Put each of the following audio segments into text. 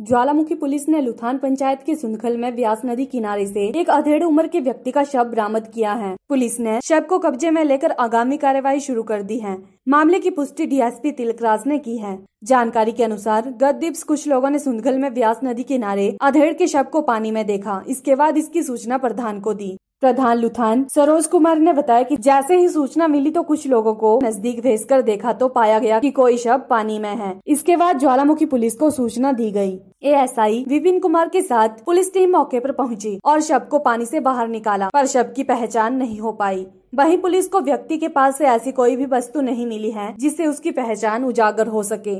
ज्वालामुखी police ने लुथान पंचायत के सुंदखल में व्यास नदी किनारे से एक अधेड़ उम्र के व्यक्ति का शव बरामद किया है। पुलिस ने शव को कब्जे में लेकर आगामी कार्रवाई शुरू कर दी है। मामले की पुष्टि डीएसपी तिलकराज ने की है। जानकारी के अनुसार गत दिवस कुछ लोगों ने सुंदखल में व्यास नदी किनारे अधेड़ के शव को पानी में देखा। इसके बाद इसकी सूचना प्रधान को दी। प्रधान लुथान सरोज कुमार ने बताया कि जैसे ही सूचना मिली तो कुछ लोगों को नज़दीक भेजकर देखा तो पाया गया कि कोई शव पानी में है। इसके बाद ज्वालामुखी पुलिस को सूचना दी गई। एएसआई विपिन कुमार के साथ पुलिस टीम मौके पर पहुँची और शव को पानी से बाहर निकाला, पर शव की पहचान नहीं हो पाई। वहीं पुलिस को व्यक्ति के पास से ऐसी कोई भी वस्तु नहीं मिली है, जिससे उसकी पहचान उजागर हो सके।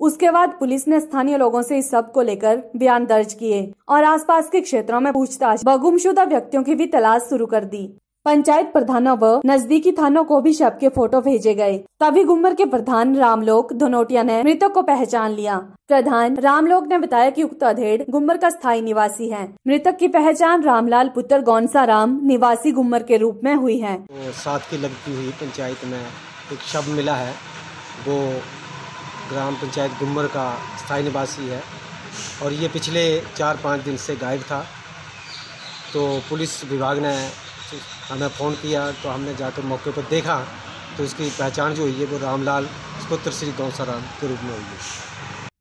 उसके बाद पुलिस ने स्थानीय लोगों से इस सबको लेकर बयान दर्ज किए और आसपास के क्षेत्रों में पूछताछ व गुमशुदा व्यक्तियों की भी तलाश शुरू कर दी। पंचायत प्रधानों व नजदीकी थानों को भी शव के फ़ोटो भेजे गए। तभी गुम्मर के प्रधान रामलोक धनोटिया ने मृतक को पहचान लिया। प्रधान रामलोक ने बताया कि उक्त अधेड़ गुम्मर का स्थायी निवासी है। मृतक की पहचान रामलाल पुत्र गौनसा राम निवासी गुम्मर के रूप में हुई है। साथ की लगती हुई पंचायत में एक शव मिला है। वो ग्राम पंचायत गुम्बर का स्थायी निवासी है और ये पिछले चार पाँच दिन से गायब था। तो पुलिस विभाग ने हमें फ़ोन किया तो हमने जाकर मौके पर देखा तो इसकी पहचान जो हुई है वो रामलाल, पुत्र श्री गौसाराम के रूप में हुई है।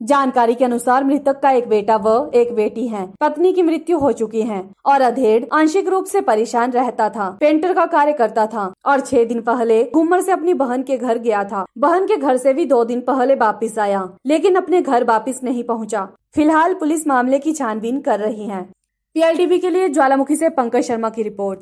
जानकारी के अनुसार मृतक का एक बेटा व एक बेटी है। पत्नी की मृत्यु हो चुकी है और अधेड़ आंशिक रूप से परेशान रहता था। पेंटर का कार्य करता था और छह दिन पहले घूमर से अपनी बहन के घर गया था। बहन के घर से भी दो दिन पहले वापिस आया, लेकिन अपने घर वापिस नहीं पहुँचा। फ़िलहाल पुलिस मामले की छानबीन कर रही है। पीएलटीवी के लिए ज्वालामुखी से पंकज शर्मा की रिपोर्ट।